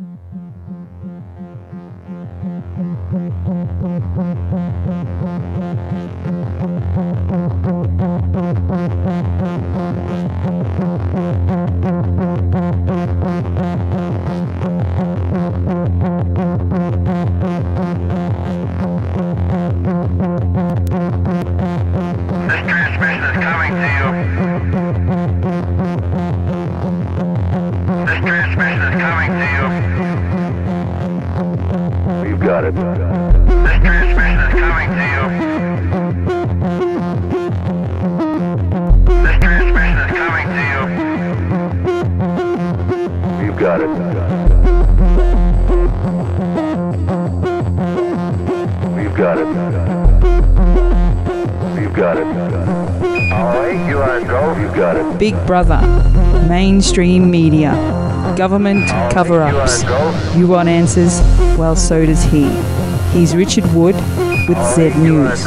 Mm-hmm. Big Brother, mainstream media, government cover ups. You want answers? Well, so does he. He's Richard Wood with Z News.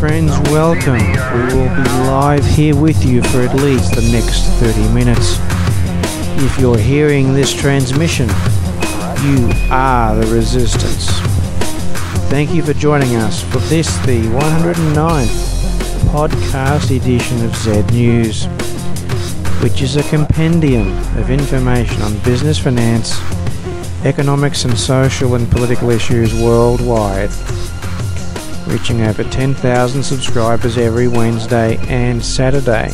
Friends, welcome. We will be live here with you for at least the next 30 minutes. If you're hearing this transmission, you are the resistance. Thank you for joining us for this, the 109th podcast edition of Z News, which is a compendium of information on business, finance, economics, and social and political issues worldwide reaching over 10,000 subscribers every Wednesday and Saturday.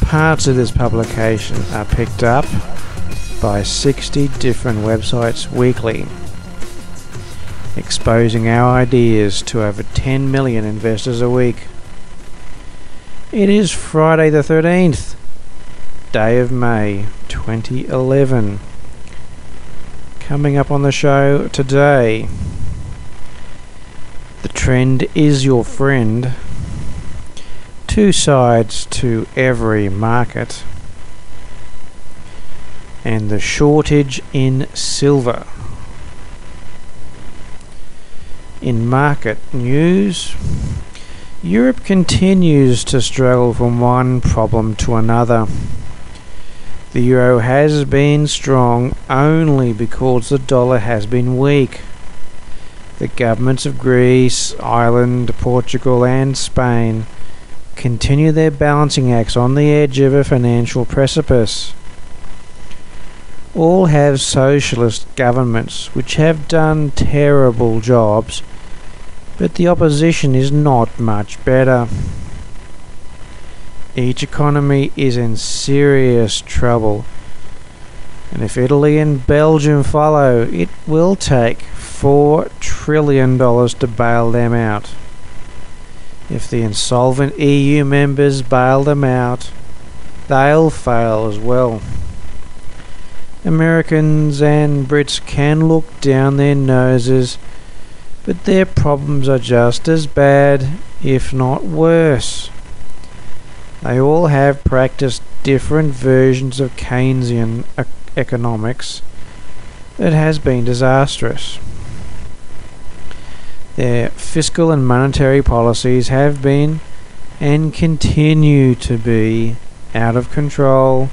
Parts of this publication are picked up by 60 different websites weekly, exposing our ideas to over 10 million investors a week. It is Friday the 13th, day of May 2011. Coming up on the show today. The trend is your friend. Two sides to every market. And the shortage in silver. In market news, Europe continues to struggle from one problem to another. The euro has been strong only because the dollar has been weak. The governments of Greece, Ireland, Portugal, and Spain continue their balancing acts on the edge of a financial precipice. All have socialist governments which have done terrible jobs, but the opposition is not much better. Each economy is in serious trouble, and if Italy and Belgium follow, it will take four trillion dollars to bail them out. If the insolvent EU members bail them out, they'll fail as well. Americans and Brits can look down their noses, but their problems are just as bad, if not worse. They all have practiced different versions of Keynesian economics that has been disastrous. Their fiscal and monetary policies have been and continue to be out of control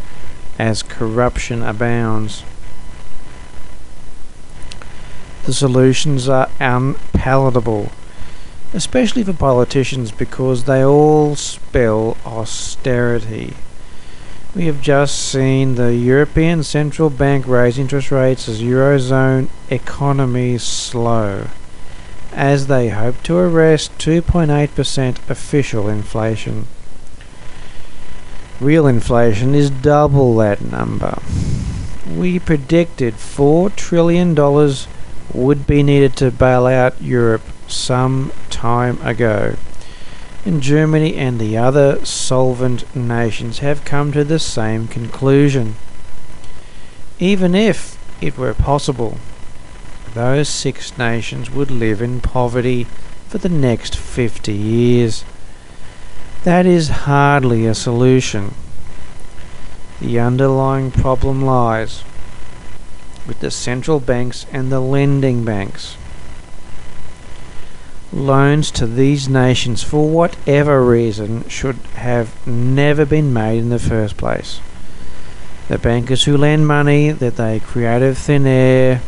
as corruption abounds. The solutions are unpalatable, especially for politicians because they all spell austerity. We have just seen the European Central Bank raise interest rates as Eurozone economies slow as they hope to arrest 2.8% official inflation. Real inflation is double that number. We predicted $4 trillion would be needed to bail out Europe some time ago. And Germany and the other solvent nations have come to the same conclusion. Even if it were possible those six nations would live in poverty for the next 50 years. That is hardly a solution. The underlying problem lies with the central banks and the lending banks. Loans to these nations, for whatever reason, should have never been made in the first place. The bankers who lend money that they create of thin air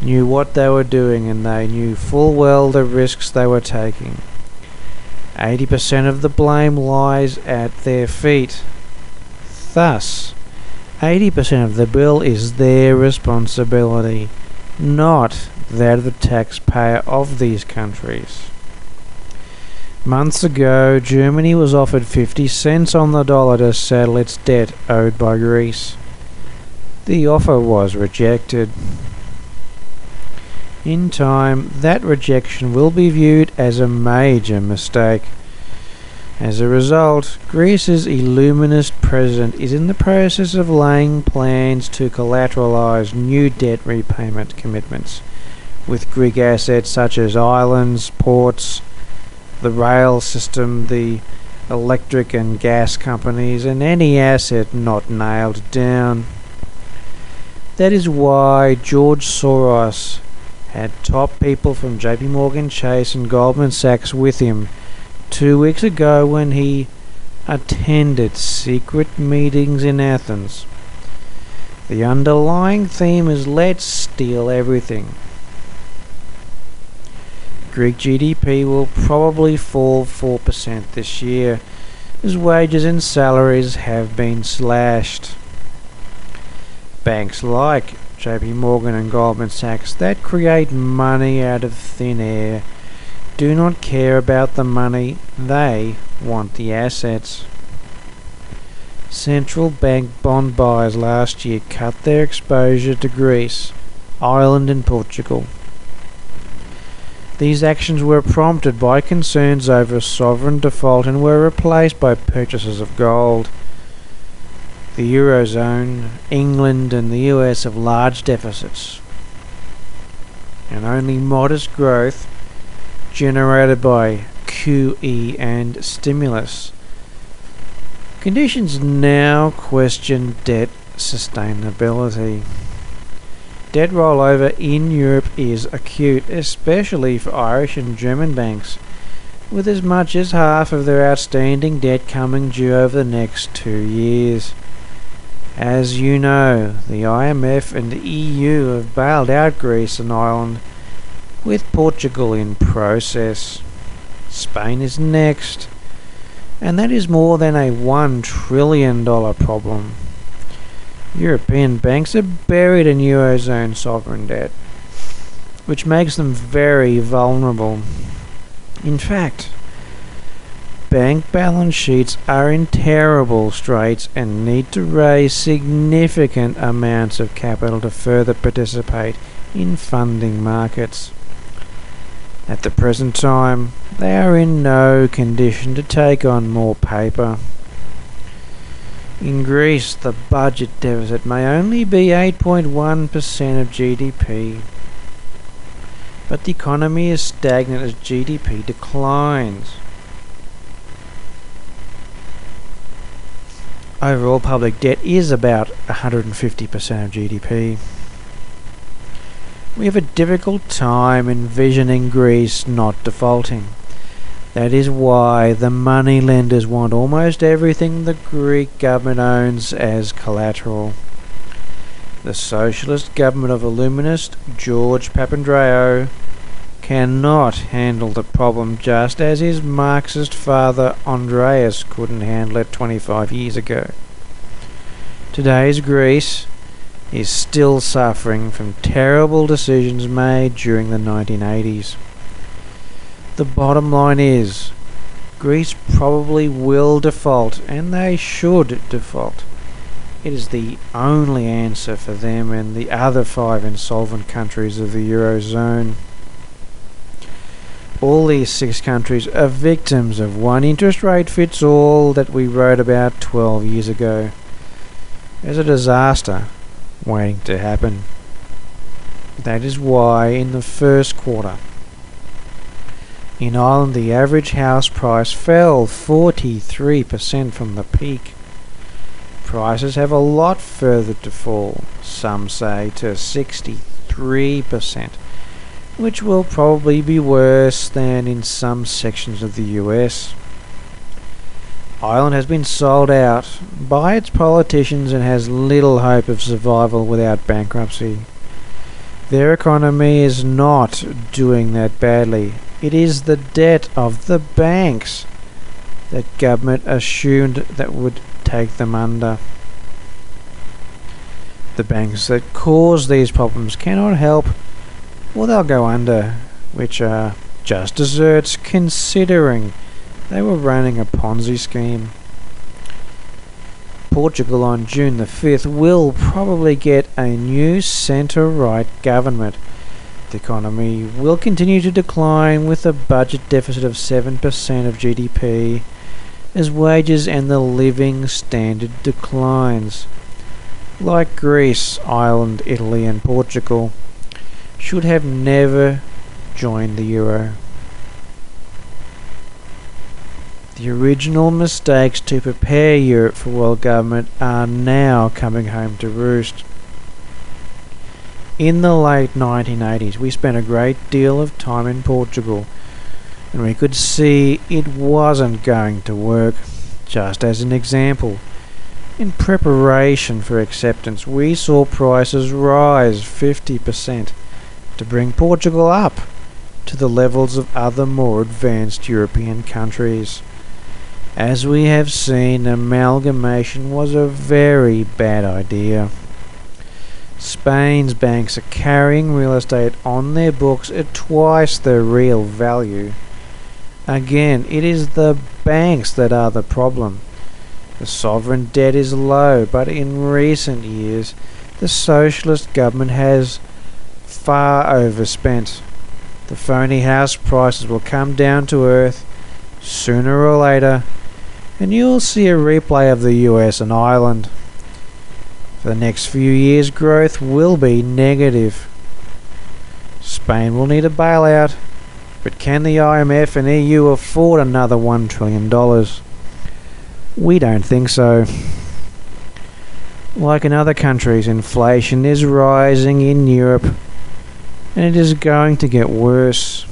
knew what they were doing and they knew full well the risks they were taking. 80% of the blame lies at their feet. Thus, 80% of the bill is their responsibility, not that of the taxpayer of these countries. Months ago, Germany was offered 50 cents on the dollar to settle its debt owed by Greece. The offer was rejected. In time, that rejection will be viewed as a major mistake. As a result, Greece's Illuminist president is in the process of laying plans to collateralize new debt repayment commitments with Greek assets such as islands, ports, the rail system, the electric and gas companies, and any asset not nailed down. That is why George Soros had top people from JP Morgan Chase and Goldman Sachs with him two weeks ago when he attended secret meetings in Athens. The underlying theme is let's steal everything. Greek GDP will probably fall 4% this year as wages and salaries have been slashed. Banks like JP Morgan and Goldman Sachs that create money out of thin air do not care about the money, they want the assets. Central bank bond buyers last year cut their exposure to Greece, Ireland and Portugal. These actions were prompted by concerns over sovereign default and were replaced by purchases of gold. The Eurozone, England and the US have large deficits and only modest growth generated by QE and stimulus. Conditions now question debt sustainability. Debt rollover in Europe is acute, especially for Irish and German banks, with as much as half of their outstanding debt coming due over the next two years. As you know, the IMF and the EU have bailed out Greece and Ireland, with Portugal in process. Spain is next, and that is more than a $1 trillion problem. European banks are buried in Eurozone sovereign debt, which makes them very vulnerable. In fact, bank balance sheets are in terrible straits and need to raise significant amounts of capital to further participate in funding markets. At the present time, they are in no condition to take on more paper. In Greece, the budget deficit may only be 8.1% of GDP, but the economy is stagnant as GDP declines. Overall public debt is about 150% of GDP. We have a difficult time envisioning Greece not defaulting. That is why the money lenders want almost everything the Greek government owns as collateral. The socialist government of Illuminist George Papandreou cannot handle the problem just as his Marxist father Andreas couldn't handle it 25 years ago. Today's Greece is still suffering from terrible decisions made during the 1980s. The bottom line is, Greece probably will default, and they should default. It is the only answer for them and the other five insolvent countries of the Eurozone. All these six countries are victims of one interest rate fits all that we wrote about 12 years ago. There's a disaster waiting to happen. That is why in the first quarter in Ireland, the average house price fell 43% from the peak. prices have a lot further to fall, some say to 63%, which will probably be worse than in some sections of the US. Ireland has been sold out by its politicians and has little hope of survival without bankruptcy. Their economy is not doing that badly. It is the debt of the banks that government assumed that would take them under. The banks that cause these problems cannot help, or they'll go under, which are just desserts considering they were running a Ponzi scheme. Portugal on June the 5th will probably get a new centre right government. The economy will continue to decline with a budget deficit of 7% of GDP as wages and the living standard declines. Like Greece, Ireland, Italy, and Portugal, should have never joined the euro. The original mistakes to prepare Europe for world government are now coming home to roost. In the late 1980s, we spent a great deal of time in Portugal, and we could see it wasn't going to work. Just as an example, in preparation for acceptance, we saw prices rise 50% to bring Portugal up to the levels of other more advanced European countries. As we have seen, amalgamation was a very bad idea. Spain's banks are carrying real estate on their books at twice their real value. Again, it is the banks that are the problem. The sovereign debt is low, but in recent years, the socialist government has far overspent. The phony house prices will come down to earth sooner or later and you'll see a replay of the US and Ireland. For the next few years, growth will be negative. Spain will need a bailout, but can the IMF and EU afford another $1 trillion? We don't think so. Like in other countries, inflation is rising in Europe, and it is going to get worse.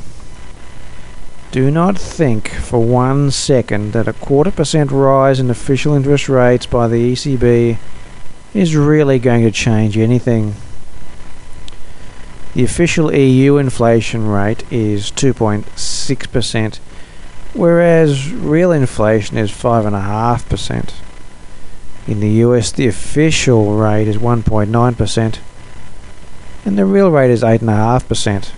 Do not think for one second that a quarter percent rise in official interest rates by the ECB is really going to change anything. The official EU inflation rate is 2.6%, whereas real inflation is 5.5%. In the US, the official rate is 1.9%, and the real rate is 8.5%.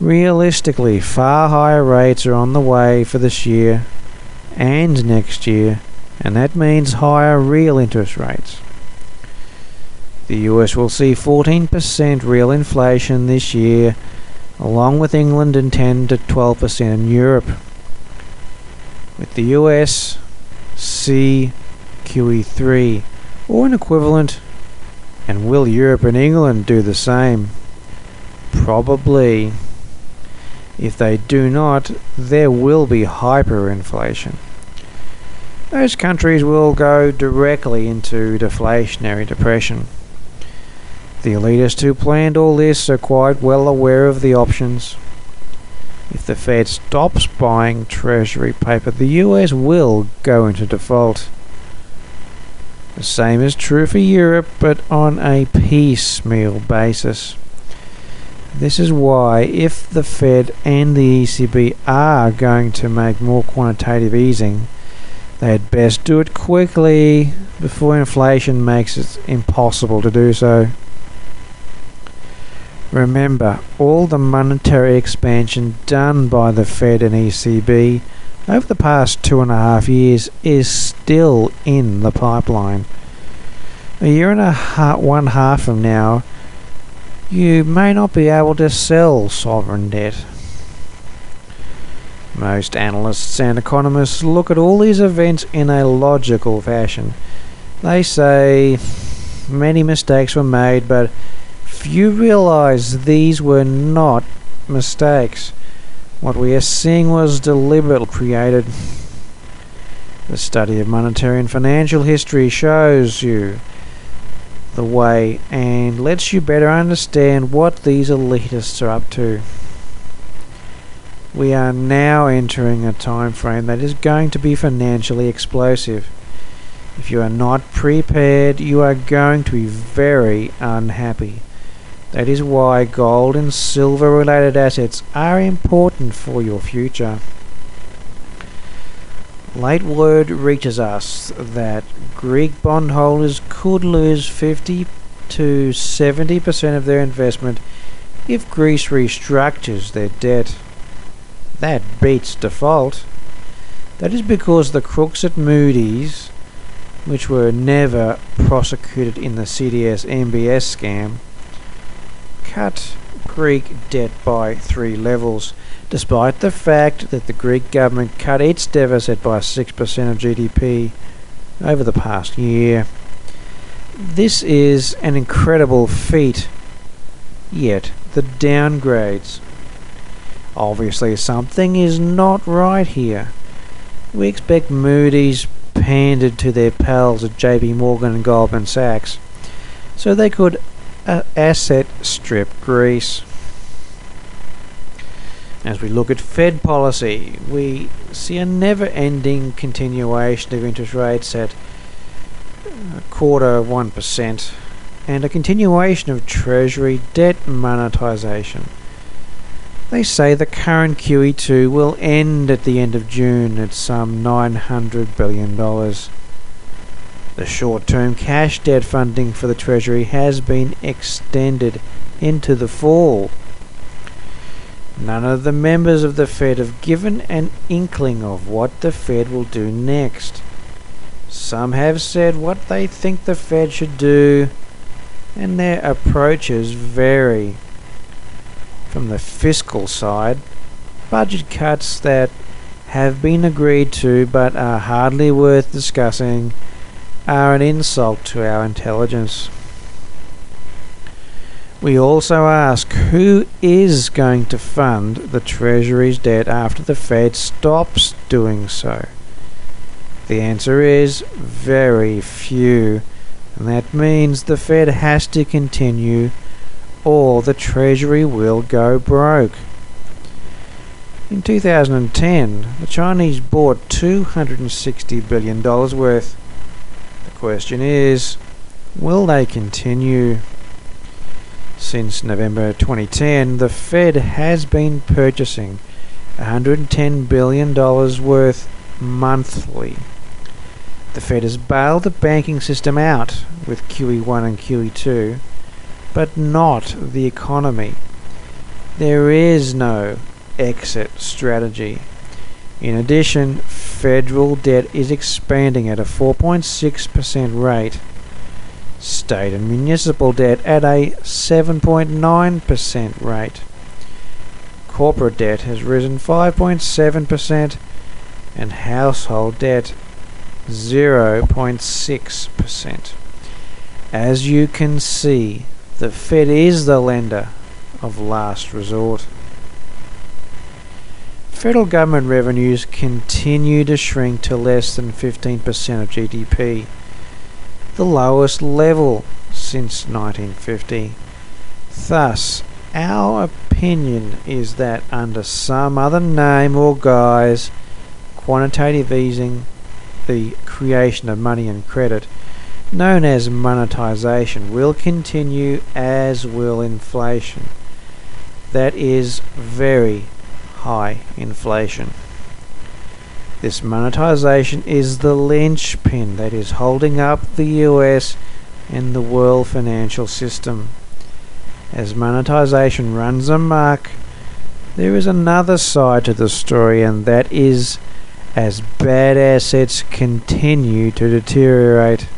Realistically, far higher rates are on the way for this year and next year, and that means higher real interest rates. The US will see 14% real inflation this year, along with England and 10 to 12% in Europe. With the US, see QE3 or an equivalent, and will Europe and England do the same? Probably. If they do not, there will be hyperinflation. Those countries will go directly into deflationary depression. The elitists who planned all this are quite well aware of the options. If the Fed stops buying Treasury paper, the US will go into default. The same is true for Europe, but on a piecemeal basis. This is why, if the Fed and the ECB are going to make more quantitative easing, they had best do it quickly before inflation makes it impossible to do so. Remember, all the monetary expansion done by the Fed and ECB over the past two and a half years is still in the pipeline. A year and a half, one half from now, you may not be able to sell sovereign debt. Most analysts and economists look at all these events in a logical fashion. They say many mistakes were made, but few realize these were not mistakes. What we are seeing was deliberately created. The study of monetary and financial history shows you the way and lets you better understand what these elitists are up to. We are now entering a time frame that is going to be financially explosive. If you are not prepared, you are going to be very unhappy. That is why gold and silver related assets are important for your future. Late word reaches us that Greek bondholders could lose 50 to 70% of their investment if Greece restructures their debt. That beats default. That is because the crooks at Moody's, which were never prosecuted in the CDS MBS scam, cut Greek debt by three levels, despite the fact that the Greek government cut its deficit by 6% of GDP over the past year. This is an incredible feat, yet the downgrades. Obviously, something is not right here. We expect Moody's pandered to their pals at JP Morgan and Goldman Sachs so they could uh, asset strip Greece. As we look at Fed policy, we see a never ending continuation of interest rates at a quarter of 1% and a continuation of Treasury debt monetization. They say the current QE2 will end at the end of June at some $900 billion. The short term cash debt funding for the Treasury has been extended into the fall. None of the members of the Fed have given an inkling of what the Fed will do next. Some have said what they think the Fed should do, and their approaches vary. From the fiscal side, budget cuts that have been agreed to but are hardly worth discussing are an insult to our intelligence. We also ask who is going to fund the Treasury's debt after the Fed stops doing so? The answer is very few, and that means the Fed has to continue or the Treasury will go broke. In 2010, the Chinese bought $260 billion worth. Question is, will they continue? Since November 2010, the Fed has been purchasing $110 billion worth monthly. The Fed has bailed the banking system out with QE1 and QE2, but not the economy. There is no exit strategy. In addition, federal debt is expanding at a 4.6% rate state and municipal debt at a 7.9% rate. Corporate debt has risen 5.7% and household debt 0.6%. As you can see, the Fed is the lender of last resort. Federal government revenues continue to shrink to less than 15% of GDP the lowest level since 1950. Thus, our opinion is that under some other name or guise, quantitative easing, the creation of money and credit, known as monetization, will continue as will inflation. That is very high inflation. This monetization is the linchpin that is holding up the US and the world financial system. As monetization runs amok, there is another side to the story, and that is as bad assets continue to deteriorate.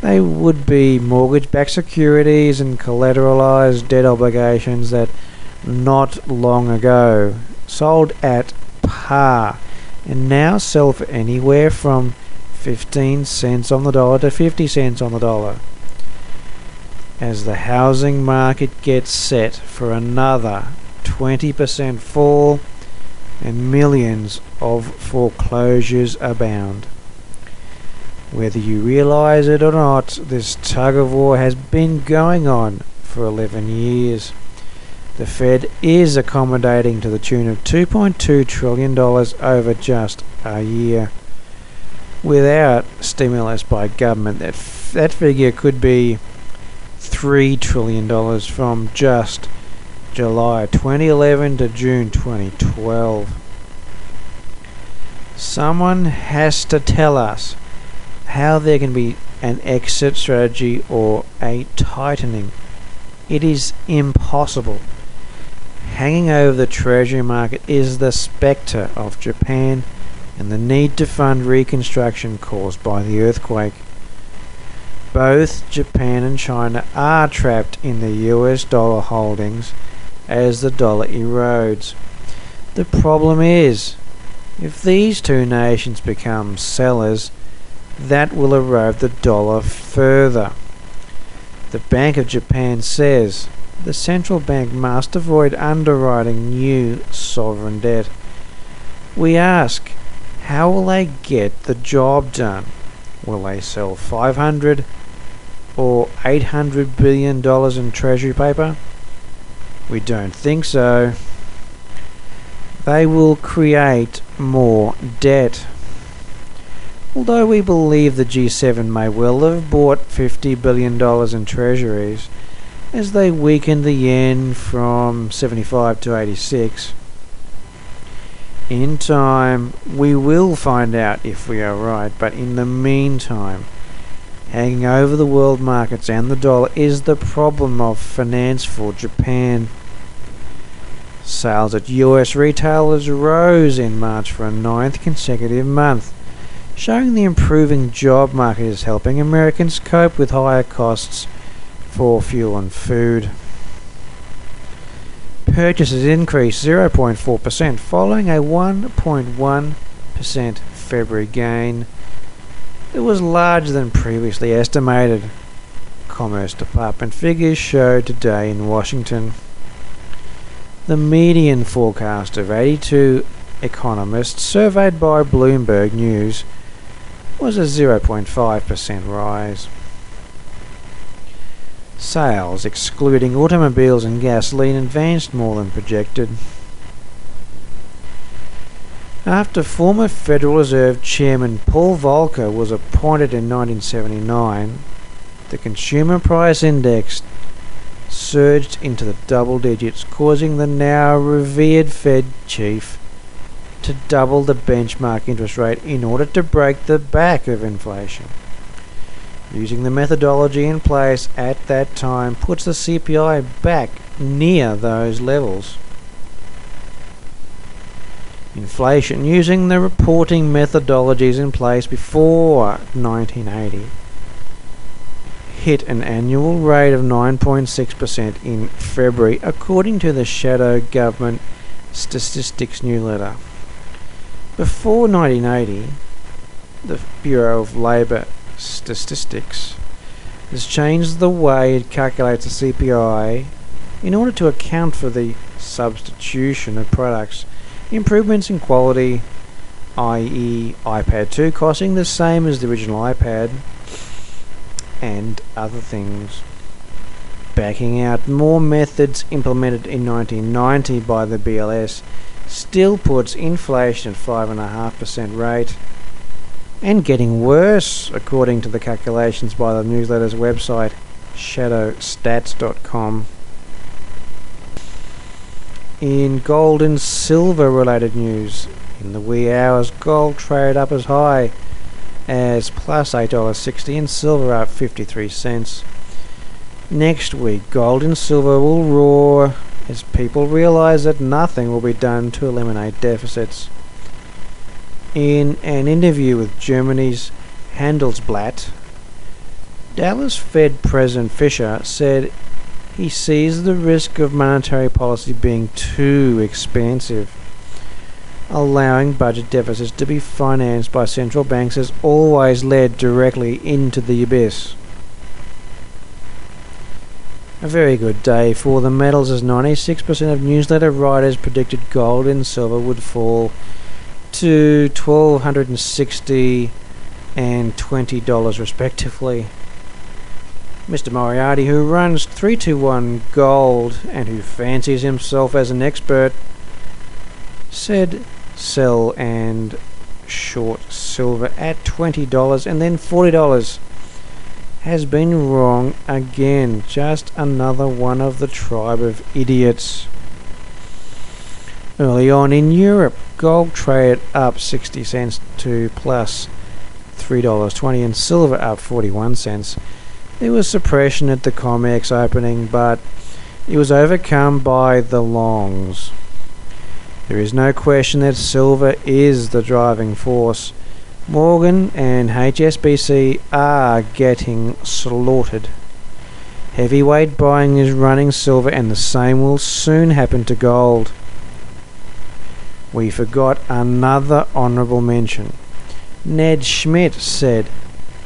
They would be mortgage backed securities and collateralized debt obligations that not long ago sold at par and now sell for anywhere from 15 cents on the dollar to 50 cents on the dollar. As the housing market gets set for another 20% fall, and millions of foreclosures abound. Whether you realize it or not, this tug of war has been going on for 11 years. The Fed is accommodating to the tune of $2.2 trillion over just a year. Without stimulus by government, that, that figure could be $3 trillion from just July 2011 to June 2012. Someone has to tell us how there can be an exit strategy or a tightening. It is impossible. Hanging over the treasury market is the spectre of Japan and the need to fund reconstruction caused by the earthquake. Both Japan and China are trapped in the US dollar holdings as the dollar erodes. The problem is, if these two nations become sellers, that will erode the dollar further. The Bank of Japan says the central bank must avoid underwriting new sovereign debt. We ask, how will they get the job done? Will they sell 500 or 800 billion dollars in treasury paper? We don't think so. They will create more debt. Although we believe the G7 may well have bought $50 billion in treasuries as they weakened the yen from 75 to 86. In time, we will find out if we are right, but in the meantime, hanging over the world markets and the dollar is the problem of finance for Japan. Sales at US retailers rose in March for a ninth consecutive month showing the improving job market is helping Americans cope with higher costs for fuel and food. Purchases increased 0.4% following a 1.1% February gain. It was larger than previously estimated. Commerce Department figures show today in Washington. The median forecast of 82 economists surveyed by Bloomberg News was a 0.5% rise. Sales, excluding automobiles and gasoline, advanced more than projected. After former Federal Reserve Chairman Paul Volcker was appointed in 1979, the Consumer Price Index surged into the double digits, causing the now revered Fed chief to double the benchmark interest rate in order to break the back of inflation. Using the methodology in place at that time puts the CPI back near those levels. Inflation using the reporting methodologies in place before 1980 hit an annual rate of 9.6% in February according to the shadow government statistics newsletter. Before 1980, the Bureau of Labour Statistics has changed the way it calculates the CPI in order to account for the substitution of products, improvements in quality, i.e., iPad 2 costing the same as the original iPad, and other things. Backing out more methods implemented in 1990 by the BLS still puts inflation at 5.5% rate and getting worse according to the calculations by the newsletter's website shadowstats.com. In gold and silver related news, in the wee hours gold traded up as high as plus $8.60 and silver up 53 cents. Next week gold and silver will roar as people realize that nothing will be done to eliminate deficits. In an interview with Germany's Handelsblatt, Dallas Fed President Fisher said he sees the risk of monetary policy being too expansive. Allowing budget deficits to be financed by central banks has always led directly into the abyss. A very good day for the metals as 96% of newsletter writers predicted gold and silver would fall to 1260 and $20 respectively. Mr. Moriarty, who runs 321 Gold and who fancies himself as an expert, said sell and short silver at $20 and then $40 has been wrong again. Just another one of the tribe of idiots. Early on in Europe, gold traded up 60 cents to plus $3.20 and silver up 41 cents. There was suppression at the COMEX opening, but it was overcome by the longs. There is no question that silver is the driving force. Morgan and HSBC are getting slaughtered. Heavyweight buying is running silver, and the same will soon happen to gold. We forgot another honourable mention. Ned Schmidt said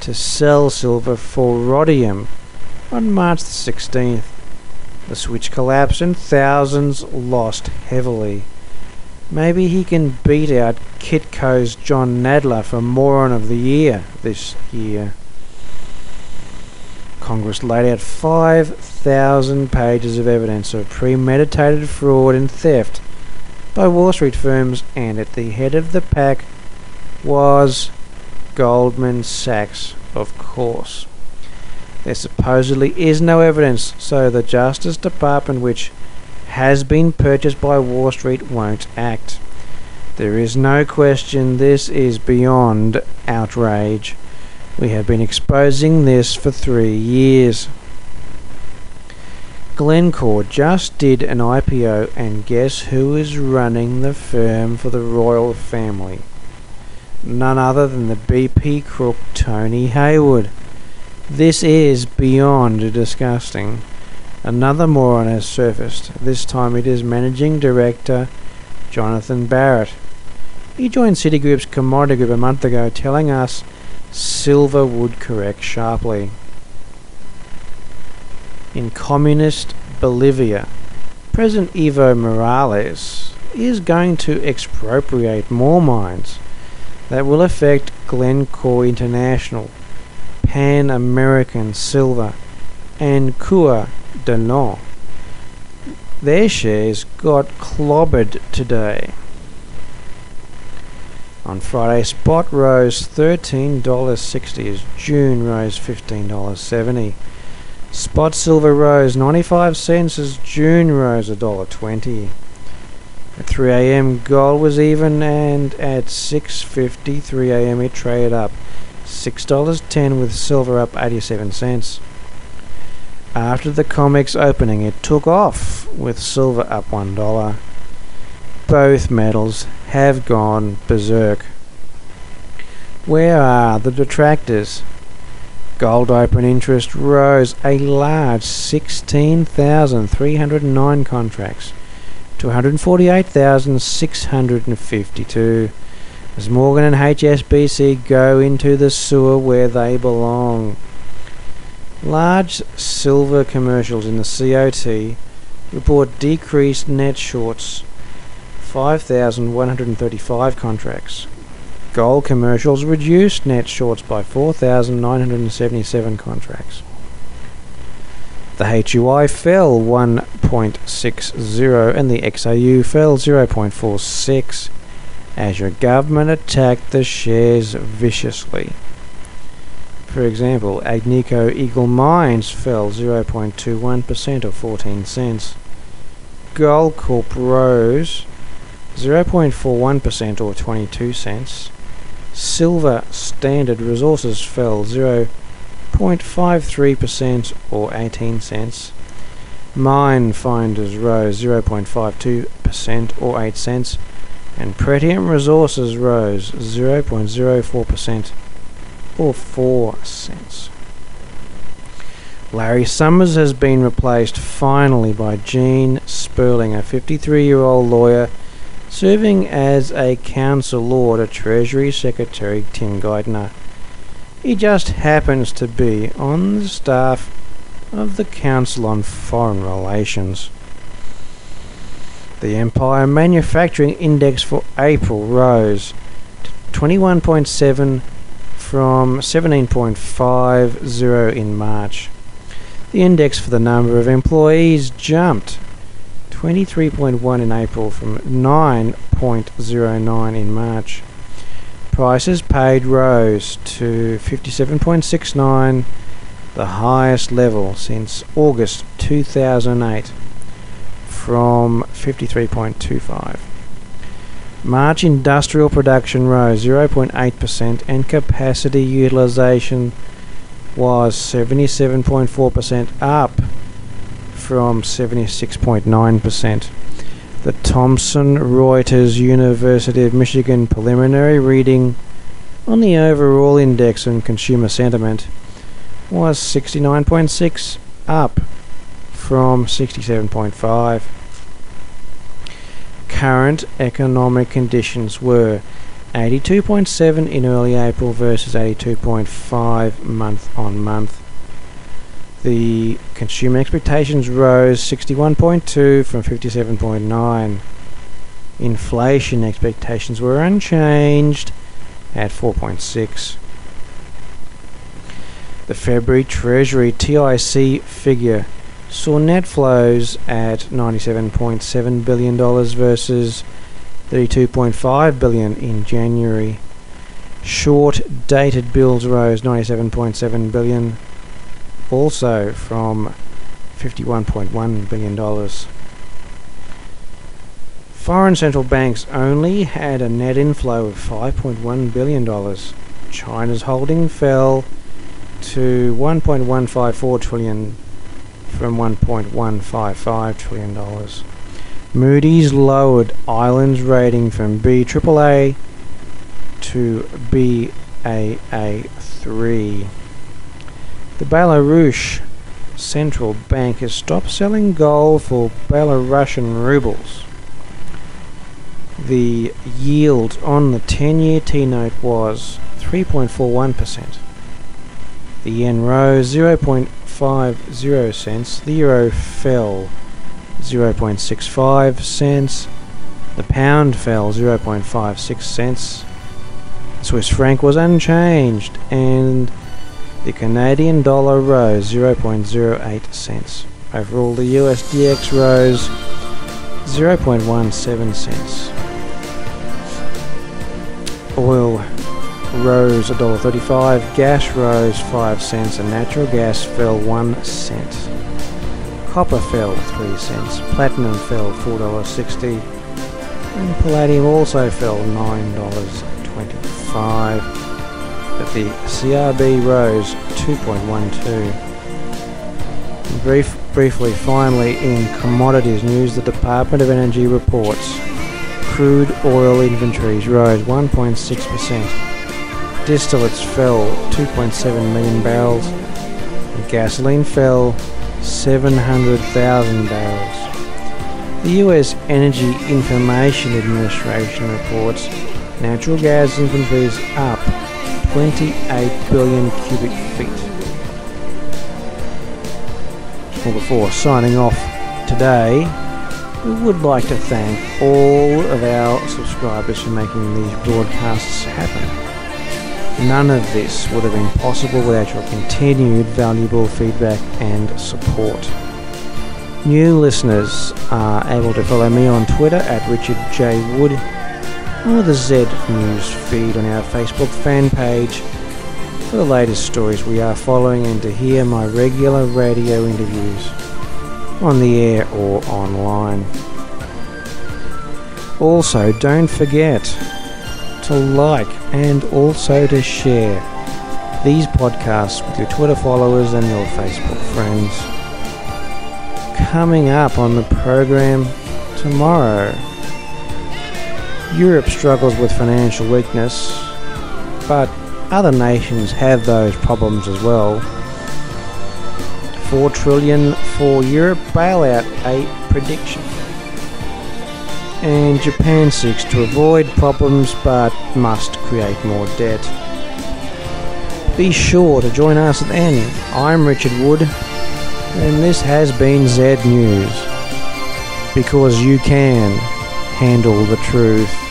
to sell silver for rhodium on March the 16th. The switch collapsed and thousands lost heavily. Maybe he can beat out Kitco's Jon Nadler for Moron of the Year this year. Congress laid out 5,000 pages of evidence of premeditated fraud and theft by Wall Street firms, and at the head of the pack was Goldman Sachs, of course. There supposedly is no evidence, so the Justice Department, which has been purchased by Wall Street, won't act. There is no question this is beyond outrage. We have been exposing this for three years. Glencore just did an IPO, and guess who is running the firm for the royal family? none other than the BP crook Tony Hayward. This is beyond disgusting. Another moron has surfaced. This time it is Managing Director Jonathan Barrett. He joined Citigroup's commodity group a month ago, telling us silver would correct sharply. In communist Bolivia, President Evo Morales is going to expropriate more mines that will affect Glencore International, Pan American Silver, and Coeur d'Alene. Their shares got clobbered today. On Friday, spot rose $13.60 as June rose $15.70. Spot silver rose 95 cents as June rose $1.20. At 3 a.m. gold was even and at 6.53 a.m. it traded up $6.10 with silver up 87 cents. After the COMEX opening it took off with silver up $1. Both metals have gone berserk. Where are the detractors? Gold open interest rose a large 16,309 contracts to 148,652 as Morgan and HSBC go into the sewer where they belong. Large silver commercials in the COT report decreased net shorts 5,135 contracts. Gold commercials reduced net shorts by 4,977 contracts. The HUI fell 1.60 and the XAU fell 0.46 as your government attacked the shares viciously. For example, Agnico Eagle Mines fell 0.21% or 14 cents. Goldcorp rose 0.41% or 22 cents. Silver Standard Resources fell 0.53% or 18 cents. Minefinders rose 0.52% or 8 cents. And Pretium Resources rose 0.04% or 4 cents. Larry Summers has been replaced finally by Gene Sperling, a 53 year old lawyer serving as a counsellor to Treasury Secretary Tim Geithner. He just happens to be on the staff of the Council on Foreign Relations. The Empire Manufacturing Index for April rose to 21.7 from 17.50 in March. The index for the number of employees jumped 23.1 in April from 9.09 in March. Prices paid rose to 57.69, the highest level since August 2008, from 53.25. March industrial production rose 0.8% and capacity utilization was 77.4% up from 76.9%. The Thomson Reuters University of Michigan preliminary reading on the overall index on consumer sentiment was 69.6 up from 67.5 current economic conditions were 82.7 in early April versus 82.5 month on month. The consumer expectations rose 61.2 from 57.9. Inflation expectations were unchanged at 4.6. The February Treasury TIC figure saw net flows at $97.7 billion versus 32.5 billion in January. Short dated bills rose 97.7 billion also from $51.1 billion. Foreign central banks only had a net inflow of $5.1 billion. China's holding fell to 1.154 trillion from 1.155 trillion dollars. Moody's lowered Ireland's rating from BAAA to BAA3. The Belarus central bank has stopped selling gold for Belarusian rubles. The yield on the 10-year T-note was 3.41%. The yen rose 0.50 cents. The euro fell 0.65 cents. The pound fell 0.56 cents. The Swiss franc was unchanged and the Canadian dollar rose 0.08 cents. Overall, the USDX rose 0.17 cents. Oil rose $1.35, gas rose 5 cents, and natural gas fell 1 cent. Copper fell 3 cents, platinum fell $4.60, and palladium also fell $9.25. The CRB rose 2.12. Brief, briefly, finally, in commodities news, the Department of Energy reports crude oil inventories rose 1.6%. Distillates fell 2.7 million barrels, and gasoline fell 700,000 barrels. The US Energy Information Administration reports natural gas inventories up 28 billion cubic feet. Well, before signing off today, we would like to thank all of our subscribers for making these broadcasts happen. None of this would have been possible without your continued valuable feedback and support. New listeners are able to follow me on Twitter at Richard J. Wood or the Z News feed on our Facebook fan page for the latest stories we are following and to hear my regular radio interviews on the air or online. Also, don't forget to like and also to share these podcasts with your Twitter followers and your Facebook friends. Coming up on the program tomorrow, Europe struggles with financial weakness, but other nations have those problems as well. 4 trillion for Europe bailout a prediction. And Japan seeks to avoid problems but must create more debt. Be sure to join us then. I'm Richard Wood, And this has been Z News. Because you can handle the truth.